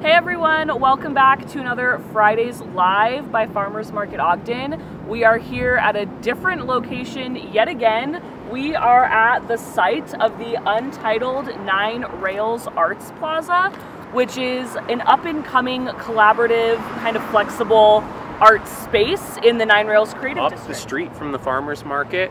Hey everyone, welcome back to another Fridays Live by Farmers Market Ogden. We are here at a different location yet again. We are at the site of the untitled Nine Rails Arts Plaza, which is an up and coming collaborative, kind of flexible art space in the Nine Rails Creative up District. the street from the farmers market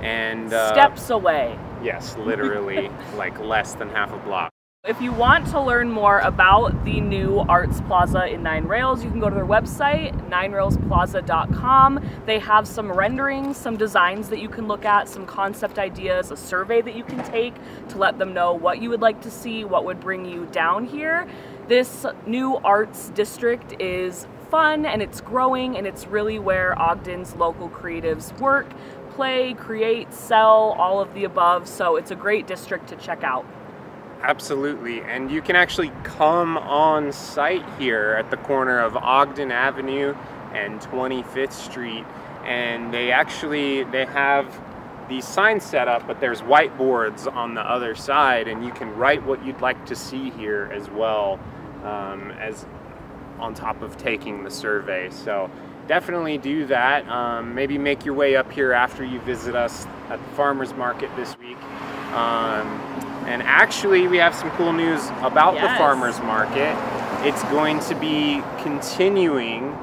and uh, Steps away. yes literally like less than half a block If you want to learn more about the new Arts Plaza in Nine Rails, you can go to their website, ninerailsplaza.com. They have some renderings, some designs that you can look at, some concept ideas, a survey that you can take to let them know what you would like to see, what would bring you down here. This new arts district is fun and it's growing and it's really where Ogden's local creatives work, play, create, sell, all of the above. So it's a great district to check out. Absolutely and you can actually come on site here at the corner of ogden avenue and 25th street and they actually they have these signs set up but there's whiteboards on the other side and you can write what you'd like to see here as well um, as on top of taking the survey. So definitely do that. Um, maybe make your way up here after you visit us at the farmers market this week. Um, and actually we have some cool news about the farmers market it's going to be continuing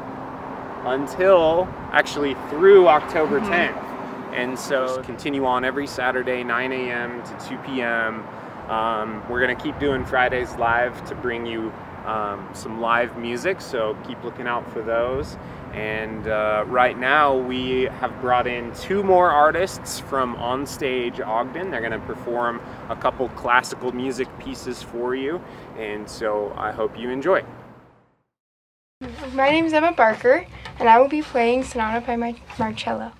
until actually through October 10th. And so continue on every Saturday, 9 a.m. to 2 p.m. Um, we're going to keep doing Fridays live to bring you um, some live music, so keep looking out for those. And uh, right now, we have brought in two more artists from Onstage Ogden. They're going to perform a couple classical music pieces for you, and so I hope you enjoy. My name is Emma Barker, and I will be playing Sonata by Mar- Marcello.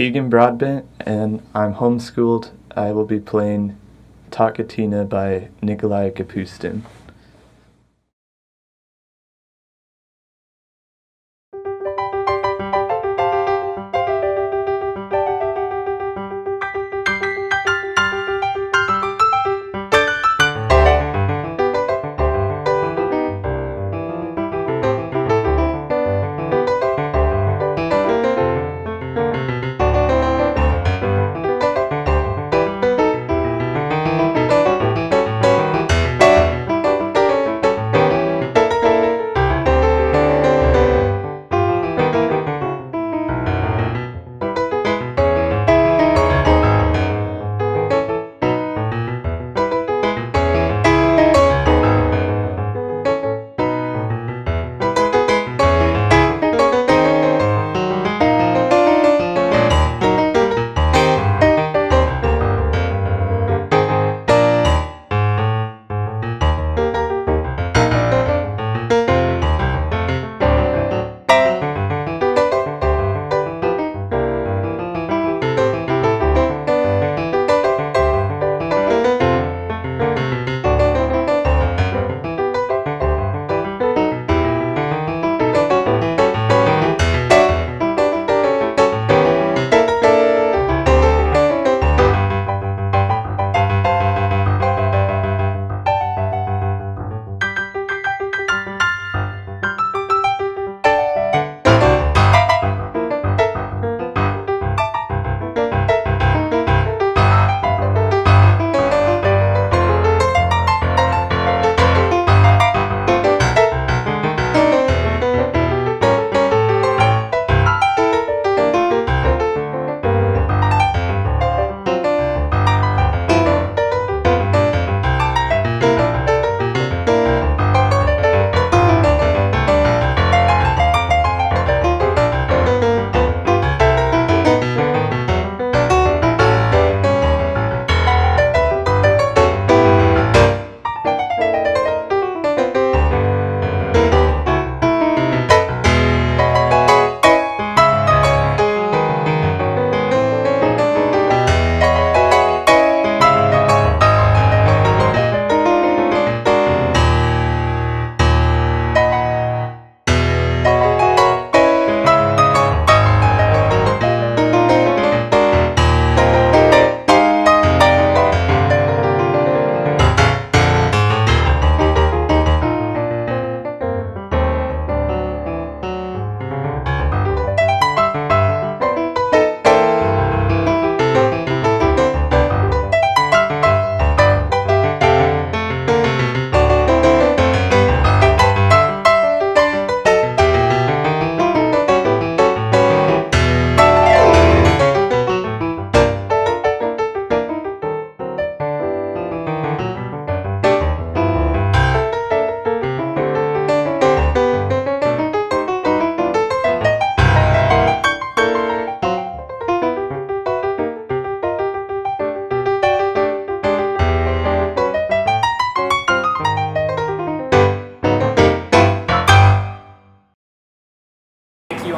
Tegan Broadbent and I'm homeschooled. I will be playing Toccatina by Nikolai Kapustin.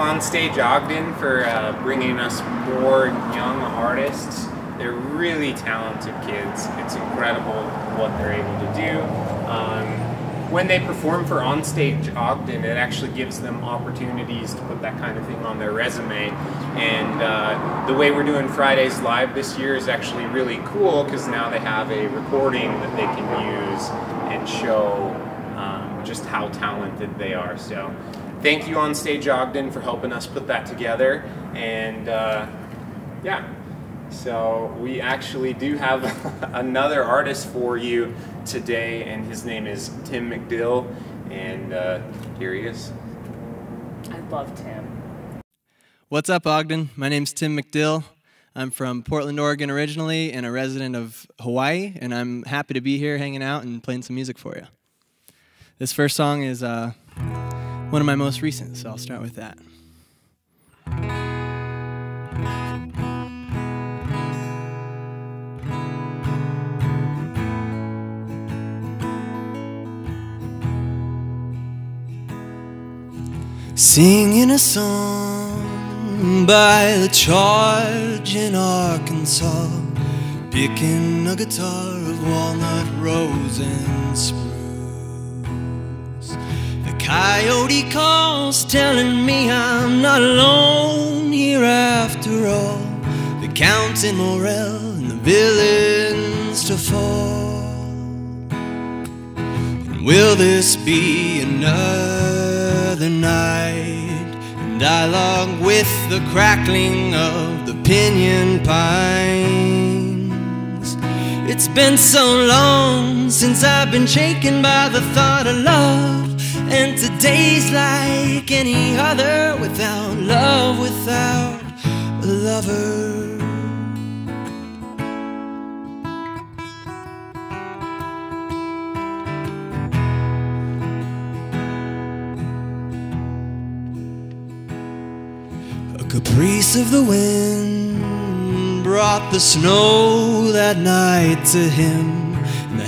On stage Ogden for uh, bringing us more young artists. They're really talented kids. It's incredible what they're able to do. Um, when they perform for Onstage Ogden, it actually gives them opportunities to put that kind of thing on their resume. And uh, the way we're doing Fridays Live this year is actually really cool because now they have a recording that they can use and show um, just how talented they are. So thank you Onstage Ogden for helping us put that together. And uh, yeah, so we actually do have another artist for you today, and his name is Tim McDill. And uh, here he is. I love Tim. What's up, Ogden? My name's Tim McDill. I'm from Portland, Oregon originally, and a resident of Hawaii, and I'm happy to be here hanging out and playing some music for you. This first song is uh, one of my most recent, so I'll start with that. Singing a song by the charge in Arkansas, picking a guitar of walnut, rose, and spruce. Coyote calls, telling me I'm not alone here after all. The Count and and the villains to fall. And Will this be another night? And dialogue with the crackling of the pinyon pines. It's been so long since I've been shaken by the thought of love. And today's like any other without love, without a lover. A caprice of the wind brought the snow that night to him.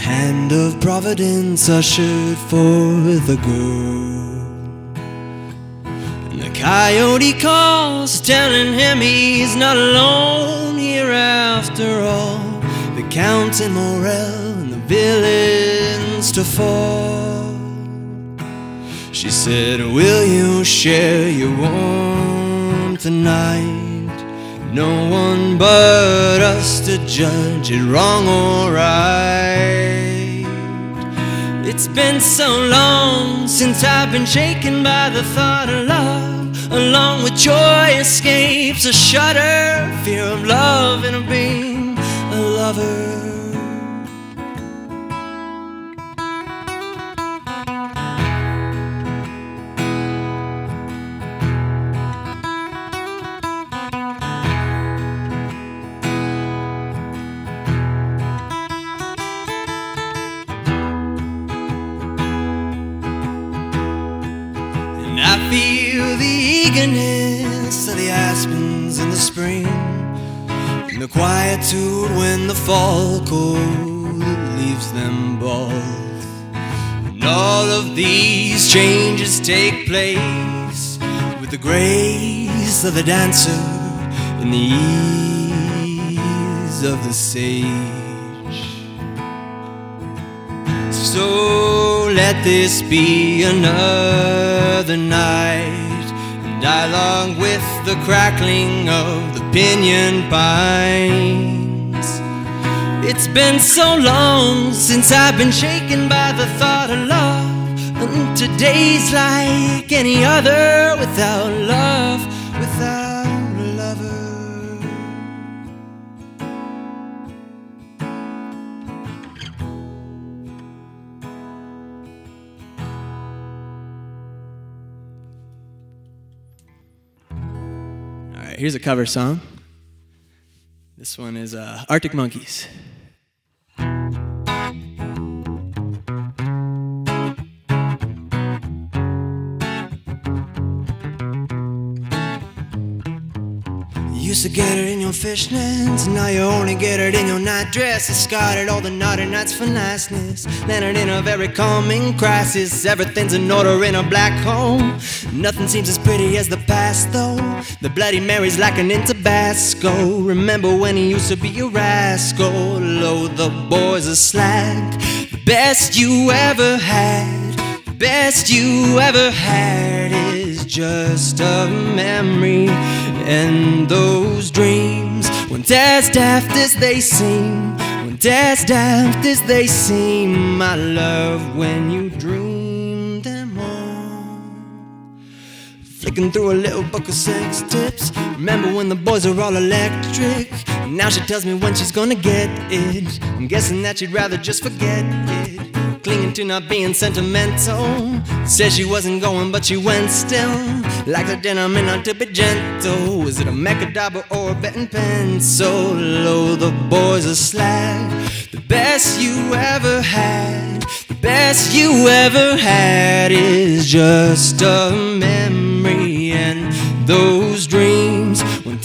And hand of Providence ushered forth a girl. And the coyote calls, telling him he's not alone here after all. The Count and Morel and the villains to fall. She said, Will you share your warmth tonight? No one but us to judge it wrong or right. Been so long since I've been shaken by the thought of love, along with joy escapes a shudder, fear of love and of being a lover. Quietude when the fall cold leaves them bald. And all of these changes take place with the grace of the dancer and the ease of the sage. So let this be another night, and dialogue with the crackling of the pinyon pines. It's been so long since I've been shaken by the thought of love, and today's like any other without love, here's a cover song. This one is uh, Arctic Monkeys. Used to get it in your fishnets, now you only get it in your nightdress. Discarded all the naughty nights for niceness. Landed in a very calming crisis. Everything's in order in a black hole. Nothing seems as pretty as the past, though. The Bloody Mary's lacking in Tabasco. Remember when he used to be a rascal? Oh, the boys are slack. The best you ever had. The best you ever had is just a memory. And those dreams, when as daft as they seem, when as daft as they seem, I love when you dream them all. Flicking through a little book of sex tips. Remember when the boys are all electric? Now she tells me when she's gonna get it. I'm guessing that she'd rather just forget it. Clinging to not being sentimental. Said she wasn't going, but she went still. Like the denim and not to be gentle. Was it a Mecca dobber or a betting pencil? Oh, the boys are slack. The best you ever had. The best you ever had is just a memory. And those dreams,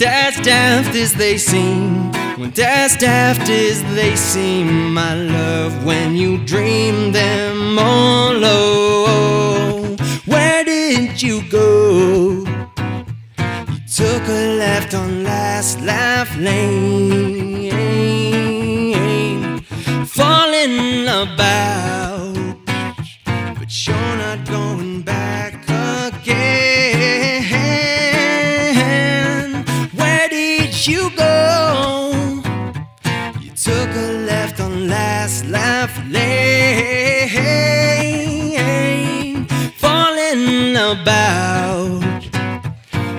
as daft as they seem, when as daft as they seem, my love when you dream them all. Oh, where did you go? You took a left on last laugh lane, falling about, lane, falling about,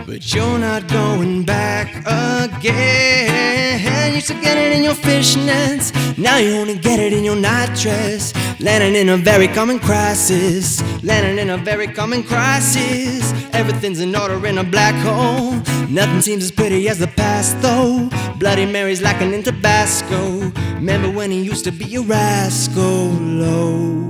but you're not going back again. Used to get it in your fishnets, now you only get it in your night dress. Landing in a very common crisis, landing in a very common crisis. Everything's in order in a black hole. Nothing seems as pretty as the past, though. Bloody Mary's lacking in Tabasco. Remember when he used to be a rascal? Oh.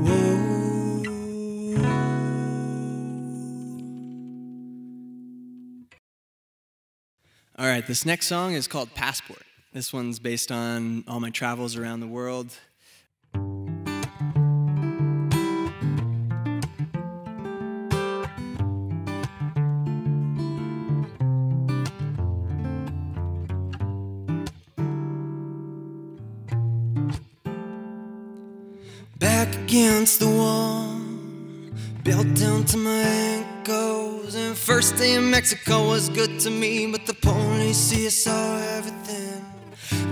All right, this next song is called Passport. This one's based on all my travels around the world. Back against the wall, built down to my ankles. And first day in Mexico was good to me, but the police see us saw everything.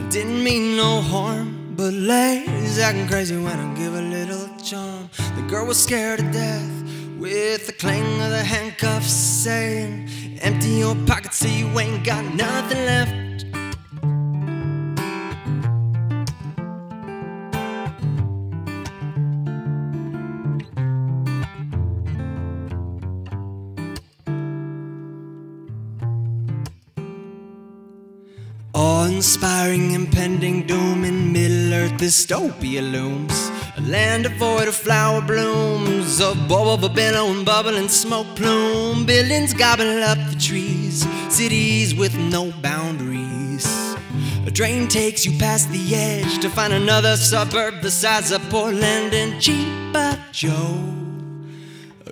Didn't mean no harm, but ladies acting crazy when I give a little charm. The girl was scared to death with the clang of the handcuffs saying, Empty your pockets so you ain't got nothing left. Dystopia looms. A land devoid of flower blooms, of a billowing, bubbling smoke plume. Buildings gobble up the trees, cities with no boundaries. A train takes you past the edge to find another suburb the size of Portland and Cheaper Joe.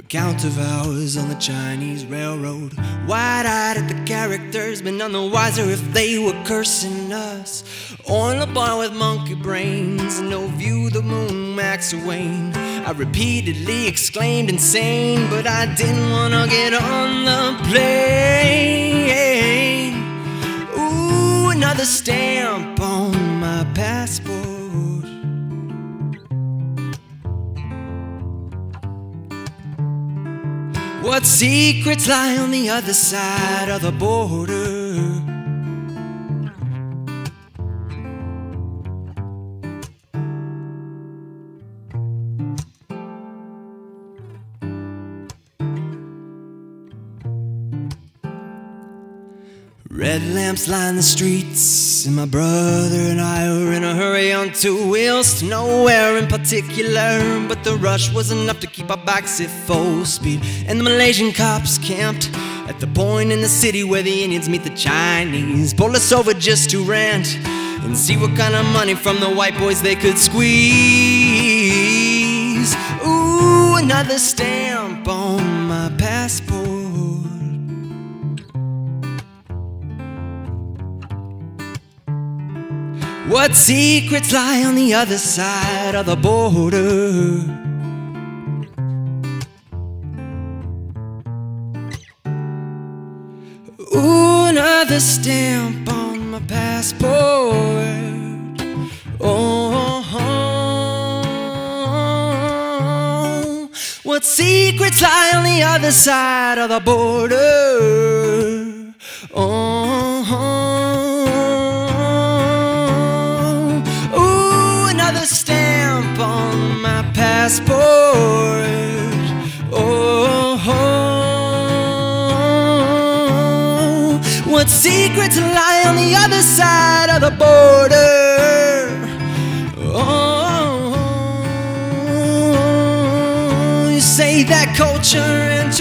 Count of hours on the Chinese railroad. Wide eyed at the characters, but none the wiser if they were cursing us. On a bar with monkey brains, no view the moon, Max Wayne. I repeatedly exclaimed insane, but I didn't wanna get on the plane. Ooh, another stamp on my passport. What secrets lie on the other side of the border? Red lamps line the streets, and my brother and I were in a hurry on two wheels to nowhere in particular. But the rush was enough to keep our bikes at full speed. And the Malaysian cops camped at the point in the city where the Indians meet the Chinese. Pulled us over just to rant and see what kind of money from the white boys they could squeeze. Ooh, another stamp on my passport. What secrets lie on the other side of the border? Ooh, another stamp on my passport. Oh, what secrets lie on the other side of the border? Passport. Oh, oh, what secrets lie on the other side of the border? Oh, you say that culture and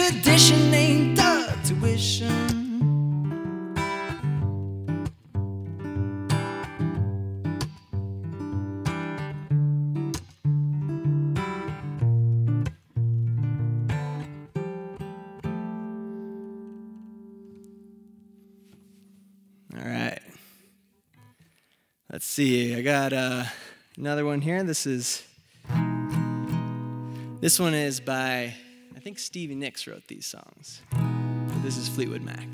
see. I got uh, another one here. This is this one is by I think Stevie Nicks wrote these songs. This is Fleetwood Mac.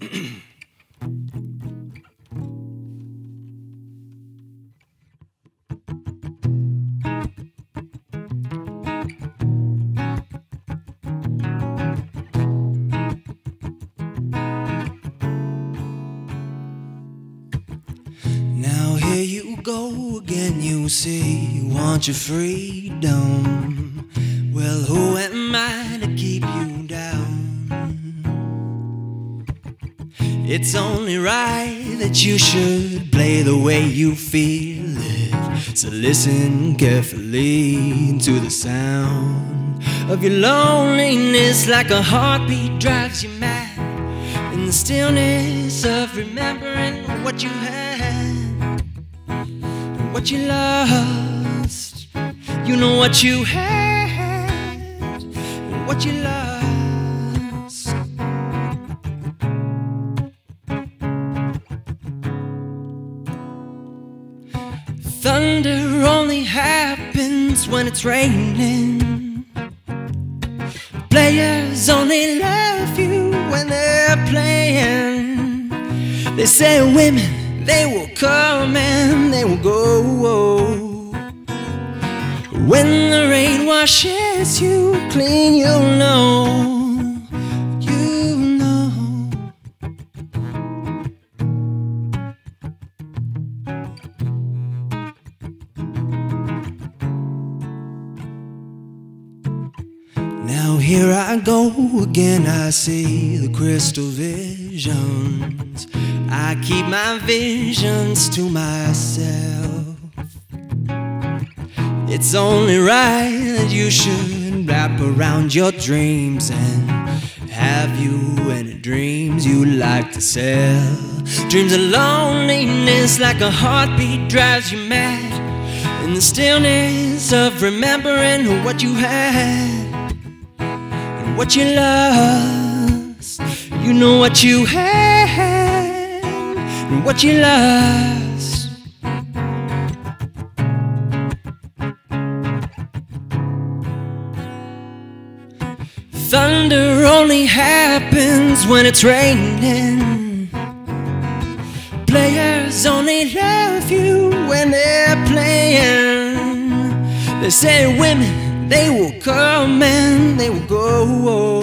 want your freedom. Well, who am I to keep you down? It's only right that you should play the way you feel it. So listen carefully to the sound of your loneliness, like a heartbeat drives you mad. In the stillness of remembering what you had what you lost. You know what you had and what you lost. Thunder only happens when it's raining. Players only love you when they're playing. They say women, they will come and they will go. When the rain washes you clean, you'll know. You know. Now here I go again, I see the crystal visions. I keep my visions to myself. It's only right that you should wrap around your dreams and have you any dreams you like to sell. Dreams of loneliness like a heartbeat drives you mad. In the stillness of remembering what you had and what you lost. You know what you had and what you lost. Thunder only happens when it's raining. Players only love you when they're playing. They say women, they will come and they will go.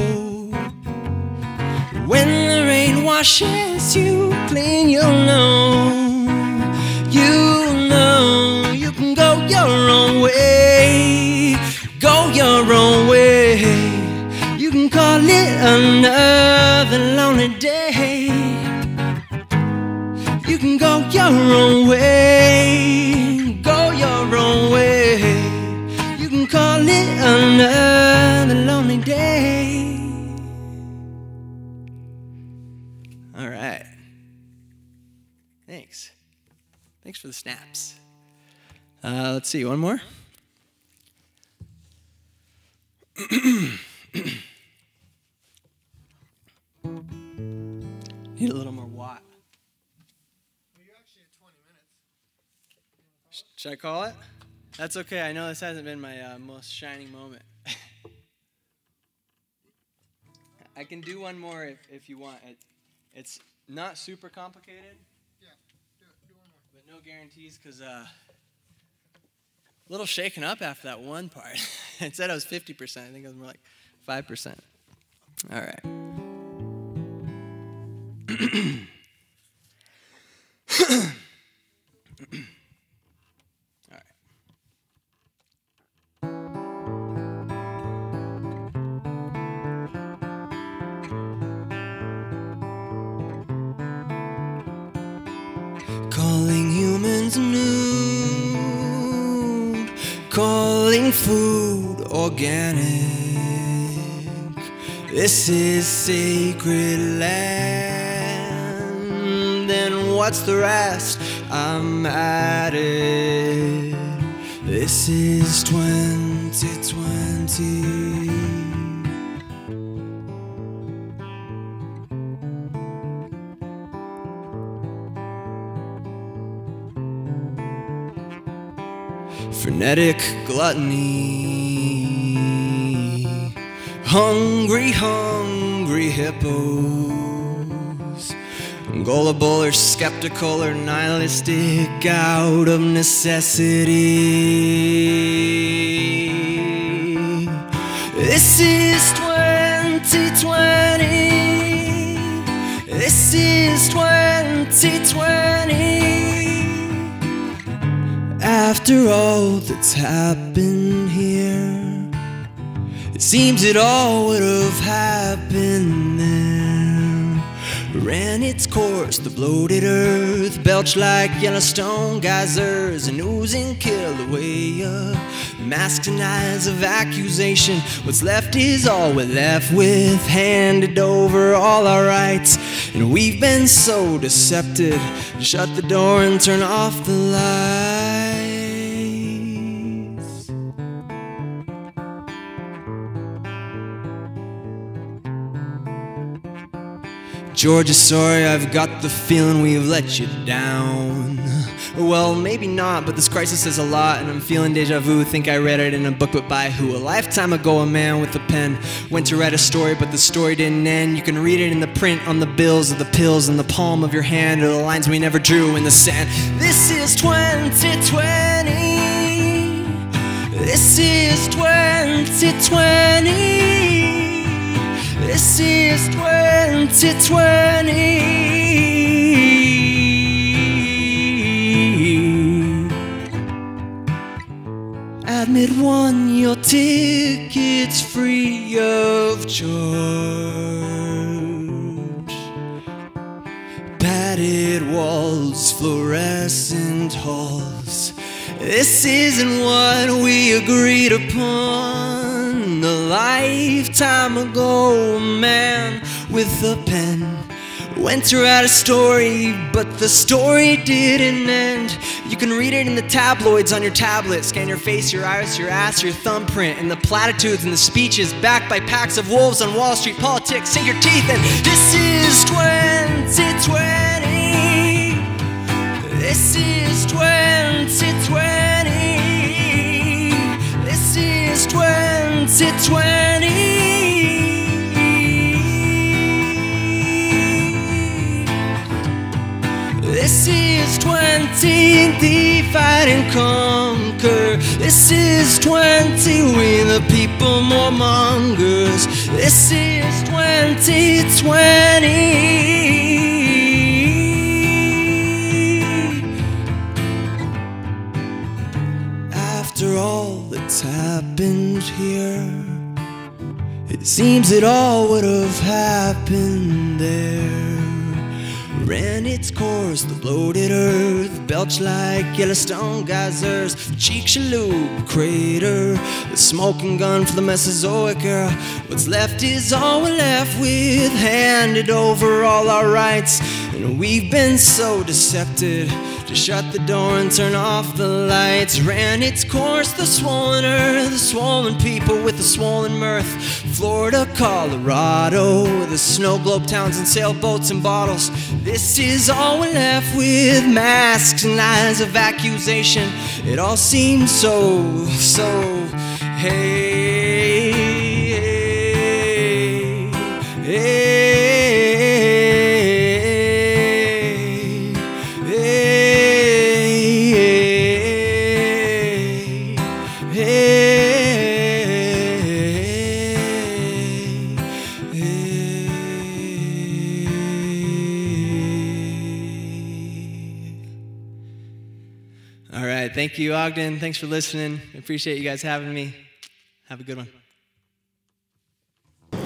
When the rain washes you clean, you'll know. You'll know you can go your own way. Another lonely day. You can go your own way. Go your own way. You can call it another lonely day. All right. Thanks. Thanks for the snaps. Uh, let's see, one more. Need a little more watt. Sh- Should I call it? That's okay. I know this hasn't been my uh, most shining moment. I can do one more if, if you want. It, it's not super complicated. Yeah, do. Do one more. But no guarantees because uh, a little shaken up after that one part. it said I was 50%. I think it was more like 5%. All right. Calling humans nude, calling food organic. This is sacred land. What's the rest? I'm at it. This is 2020. frenetic gluttony. Hungry, hungry hippos. Gullible or skeptical or nihilistic out of necessity. This is 2020. This is 2020. After all that's happened here, it seems it all would have happened its course, the bloated earth belched like Yellowstone geysers, and oozing up. Masks and eyes of accusation. What's left is all we're left with. Handed over all our rights, and we've been so deceptive. Shut the door and turn off the lights. Georgia, sorry, I've got the feeling we've let you down. Well, maybe not, but this crisis says a lot, and I'm feeling deja vu. Think I read it in a book, but by who? A lifetime ago, a man with a pen went to write a story, but the story didn't end. You can read it in the print on the bills of the pills in the palm of your hand, or the lines we never drew in the sand. This is 2020. This is 2020. This is 2020. Admit one, your ticket's free of charge. Padded walls, fluorescent halls. This isn't what we agreed upon a lifetime ago. A man with a pen went to write a story, but the story didn't end. You can read it in the tabloids on your tablet. Scan your face, your iris, your ass, your thumbprint, and the platitudes and the speeches backed by packs of wolves on Wall Street. Politics, sink your teeth in. This is 2020. This is 2020. This is 2020. This is 20 divide and conquer. This is 20 we the people more mongers. This is 2020. All that's happened here, it seems it all would have happened there. Ran its course, the bloated earth belched like Yellowstone geysers. The Chicxulub crater, the smoking gun for the Mesozoic era. What's left is all we're left with. Handed over all our rights, and we've been so deceptive. To shut the door and turn off the lights. Ran its course, the swollen earth, the swollen people with the swollen mirth. Florida, Colorado, the snow globe towns and sailboats and bottles. This is all we're left with masks and lies of accusation. It all seems so, so, hey, Thank you, Ogden. Thanks for listening. Appreciate you guys having me. Have a good one.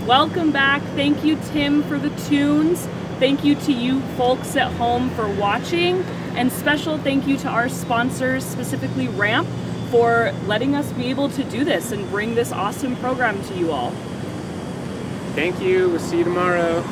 Welcome back. Thank you, Tim, for the tunes. Thank you to you folks at home for watching. And special thank you to our sponsors, specifically RAMP, for letting us be able to do this and bring this awesome program to you all. Thank you. We'll see you tomorrow.